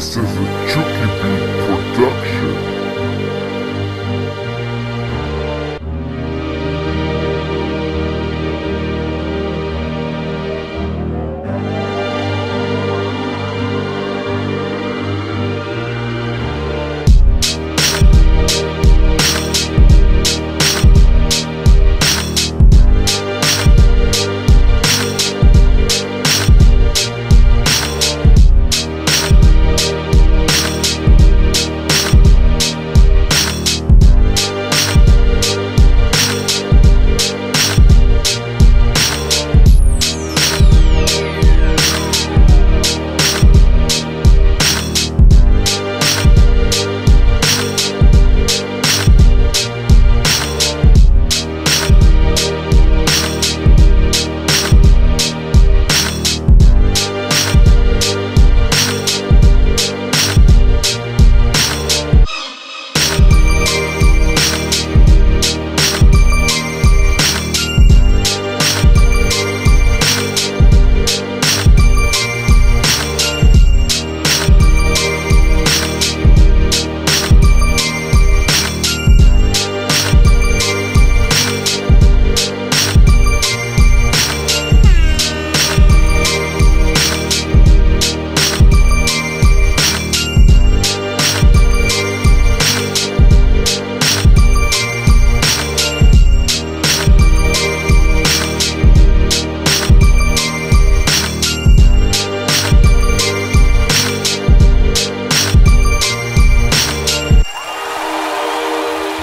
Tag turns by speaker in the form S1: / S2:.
S1: This is a Chucky